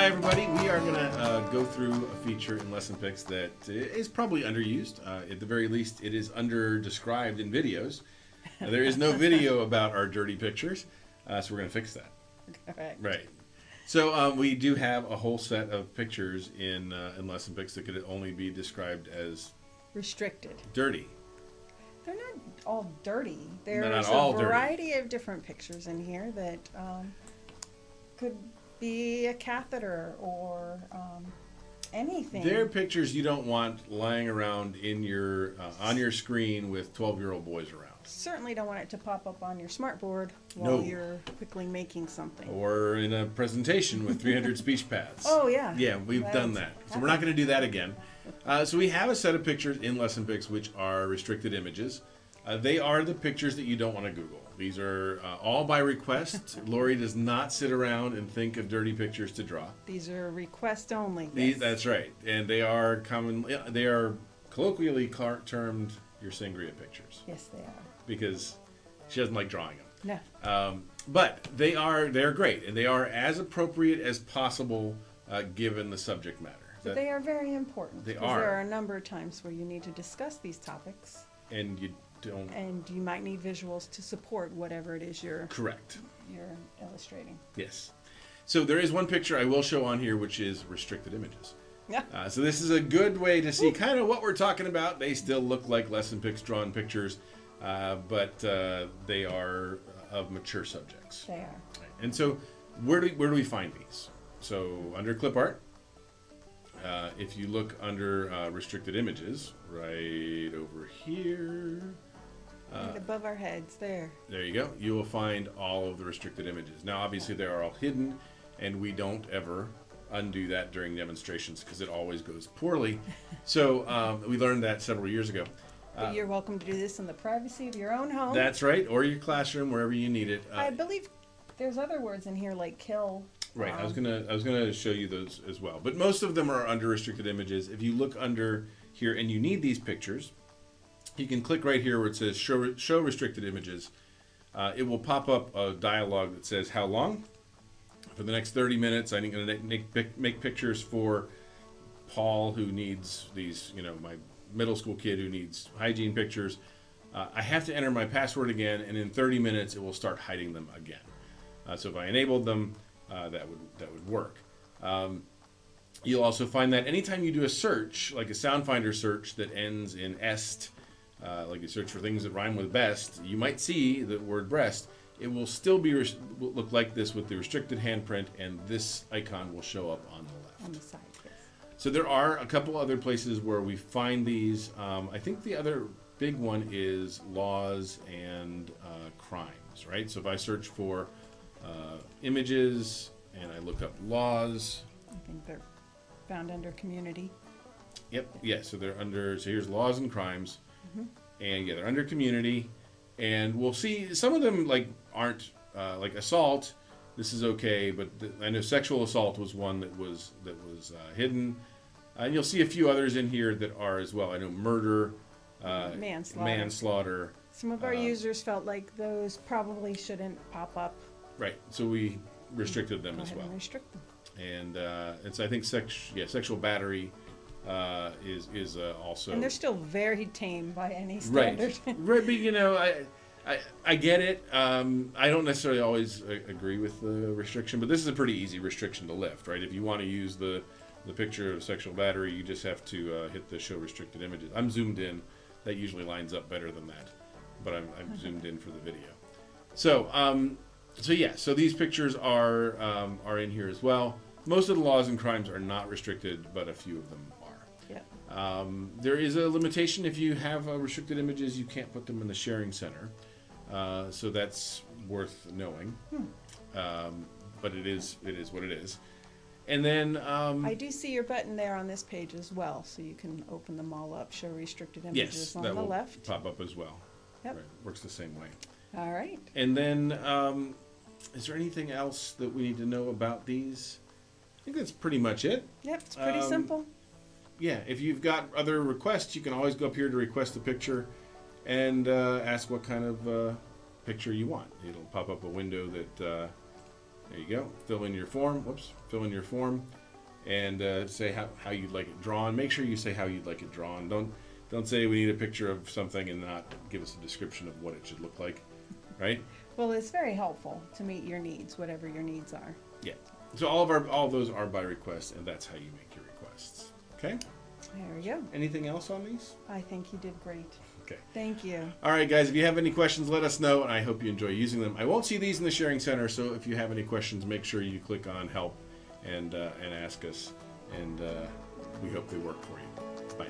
hi everybody. We are going to uh, go through a feature in LessonPix that is probably underused. Uh, at the very least, it is under described in videos. Uh, there is no video about our dirty pictures, uh, so we're going to fix that. Correct. Right. So um, we do have a whole set of pictures in uh, in LessonPix that could only be described as Restricted. dirty. They're not all dirty. There's not all a dirty. variety of different pictures in here that um, could be a catheter or um, anything. There are pictures you don't want lying around in your uh, on your screen with 12 year old boys around. Certainly don't want it to pop up on your smartboard while No. you're quickly making something. Or in a presentation with 300 speech paths. Oh, yeah. Yeah, we've That's done that. So we're not going to do that again. Uh, so we have a set of pictures in LessonPix which are restricted images. Uh, they are the pictures that you don't want to Google. These are uh, all by request. Lori does not sit around and think of dirty pictures to draw. These are request only. These, yes. That's right, and they are common. They are colloquially car- termed your sangria pictures yes, they are. because she doesn't like drawing them. No. Um, but they are they're great, and they are as appropriate as possible uh, given the subject matter. But That- they are very important. They are. There are a number of times where you need to discuss these topics, and you don't and you might need visuals to support whatever it is you're correct. you're illustrating. Yes. So there is one picture I will show on here, which is restricted images. Yeah. Uh, so this is a good way to see kind of what we're talking about. They still look like LessonPix drawn pictures, uh, but uh, they are of mature subjects. They are. And so, where do where do we find these? So under clip art, uh, if you look under uh, restricted images, right over here, right above our heads there. there you go. You will find all of the restricted images. Now, obviously, they are all hidden, and we don't ever undo that during demonstrations because it always goes poorly. So um, we learned that several years ago. But you're welcome to do this in the privacy of your own home. Uh, That's right, or your classroom, wherever you need it. Uh, I believe there's other words in here like kill. Right. I was um, gonna I was gonna show you those as well, but most of them are under restricted images. If you look under here and you need these pictures, you can click right here where it says show show restricted images. Uh, it will pop up a dialog that says how long. For the next 30 minutes, I'm going to make, make pictures for Paul, who needs these, you know, my middle school kid who needs hygiene pictures. Uh, I have to enter my password again, and in 30 minutes, it will start hiding them again. Uh, so if I enabled them, uh, that would that would work. Um, you'll also find that anytime you do a search, like a Sound Finder search that ends in est, uh, like you search for things that rhyme with best, you might see the word breast. It will still be res- will look like this with the restricted handprint, and this icon will show up on the left. on the side. Yes. So there are a couple other places where we find these. Um, I think the other big one is laws and uh, crimes, right? So if I search for uh, images and I look up laws, I think they're found under community. Yep. Yeah. So they're under. So here's laws and crimes, and yeah, they're under community, and we'll see some of them like aren't uh, like assault. This is okay, but the, I know sexual assault was one that was that was uh, hidden, and you'll see a few others in here that are as well. I know murder, uh, Manslaughter. manslaughter. Some of our Uh, users felt like those probably shouldn't pop up. Right. So we restricted them Go as well. and restrict them. and uh, it's I think sex yeah sexual battery uh, is is uh, also And they're still very tame by any standard. right but you know I. I, I get it. Um, I don't necessarily always uh, agree with the restriction, but this is a pretty easy restriction to lift, right? If you want to use the, the picture of sexual battery, you just have to uh, hit the show restricted images. I'm zoomed in. That usually lines up better than that, but I'm, I'm zoomed in for the video. So, um, so yeah, so these pictures are um, are in here as well. Most of the laws and crimes are not restricted, but a few of them. Um, there is a limitation if you have uh, restricted images, you can't put them in the sharing center. Uh, so that's worth knowing. Um, but it is it is what it is. And then um, I do see your button there on this page as well, so you can open them all up, show restricted images yes, on that the will left. pop up as well. Yep. Right, works the same way. All right. And then, um, is there anything else that we need to know about these? I think that's pretty much it. Yep, it's pretty Um, simple. Yeah, if you've got other requests, you can always go up here to request a picture and uh, ask what kind of uh, picture you want. It'll pop up a window that uh, There you go. Fill in your form. Whoops. Fill in your form, and uh, say how, how you'd like it drawn. Make sure you say how you'd like it drawn. Don't don't say we need a picture of something and not give us a description of what it should look like, right? Well, it's very helpful to meet your needs, whatever your needs are. Yeah. So all of our all of those are by request, and that's how you make your requests. Okay. There you go. Anything else on these? I think you did great. Okay. Thank you. All right, guys. If you have any questions, let us know, and I hope you enjoy using them. I won't see these in the sharing center, so if you have any questions, make sure you click on help and uh, and ask us, and uh, we hope they work for you. Bye.